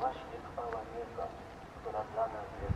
właśnie chwała nieba, która dla nas jest.